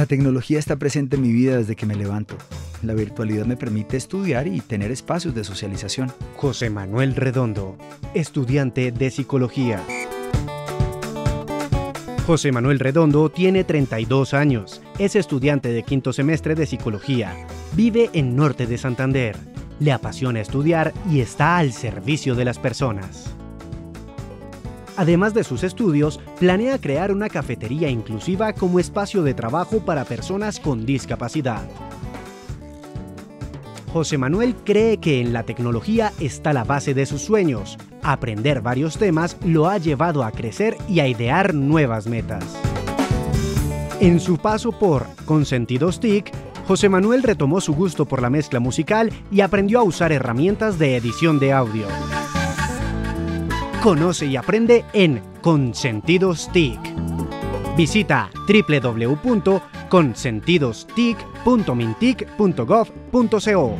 La tecnología está presente en mi vida desde que me levanto. La virtualidad me permite estudiar y tener espacios de socialización. José Manuel Redondo, estudiante de psicología. José Manuel Redondo tiene 32 años, es estudiante de quinto semestre de psicología, vive en Norte de Santander, le apasiona estudiar y está al servicio de las personas. Además de sus estudios, planea crear una cafetería inclusiva como espacio de trabajo para personas con discapacidad. José Manuel cree que en la tecnología está la base de sus sueños. Aprender varios temas lo ha llevado a crecer y a idear nuevas metas. En su paso por Consentidos TIC, José Manuel retomó su gusto por la mezcla musical y aprendió a usar herramientas de edición de audio. Conoce y aprende en Consentidos TIC. Visita www consentidostic.mintic.gov.co.